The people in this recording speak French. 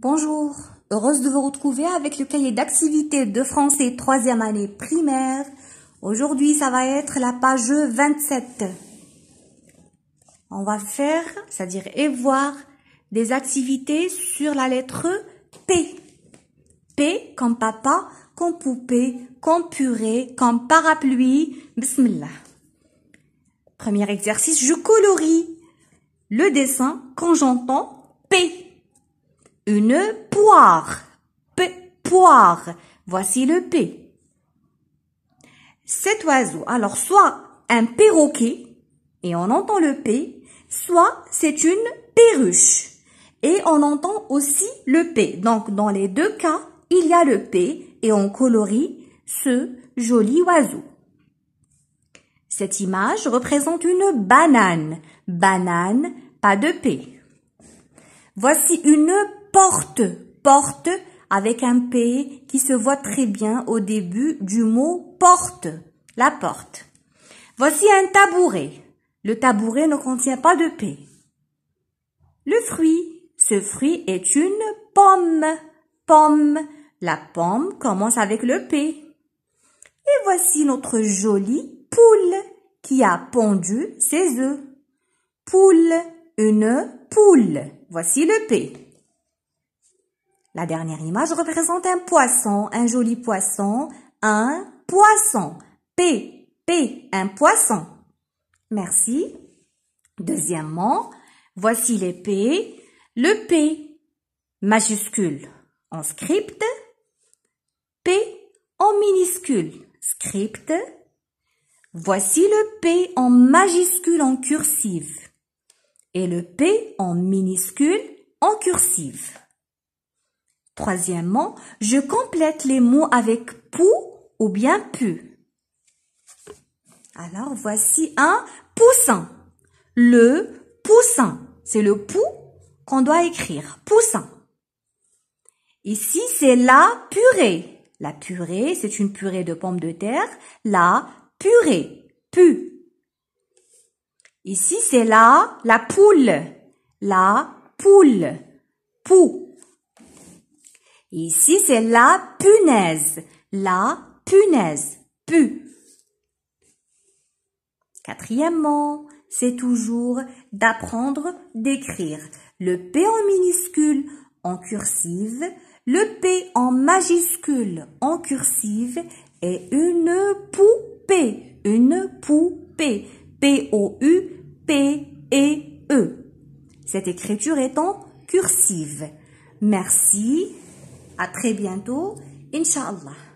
Bonjour, heureuse de vous retrouver avec le cahier d'activité de français troisième année primaire. Aujourd'hui, ça va être la page 27. On va faire, c'est-à-dire et voir des activités sur la lettre P. P comme papa, comme poupée, comme purée, comme parapluie. Bismillah. Premier exercice, je colorie le dessin quand j'entends P. Une poire. P, poire. Voici le P. Cet oiseau, alors soit un perroquet, et on entend le P, soit c'est une perruche. Et on entend aussi le P. Donc, dans les deux cas, il y a le P et on colorie ce joli oiseau. Cette image représente une banane. Banane, pas de P. Voici une porte. Porte avec un P qui se voit très bien au début du mot porte. La porte. Voici un tabouret. Le tabouret ne contient pas de P. Le fruit. Ce fruit est une pomme. Pomme. La pomme commence avec le P. Et voici notre jolie poule qui a pondu ses œufs. Poule, une poule. Voici le P. La dernière image représente un poisson, un joli poisson, un poisson. P, P, un poisson. Merci. Deuxièmement, voici les P. Le P majuscule en script, P en minuscule script. Voici le P en majuscule en cursive et le P en minuscule en cursive. Troisièmement, je complète les mots avec pou ou bien pu. Alors, voici un poussin. Le poussin. C'est le pou qu'on doit écrire. Poussin. Ici, c'est la purée. La purée, c'est une purée de pommes de terre. La purée. Pu. Ici, c'est la, la poule. La poule. Pou. Ici, c'est la punaise. La punaise. Pu. Quatrièmement, c'est toujours d'apprendre d'écrire le P en minuscule en cursive, le P en majuscule en cursive et une poupée. Une poupée. P-O-U-P-E-E. Cette écriture est en cursive. Merci. À très bientôt, Inch'Allah.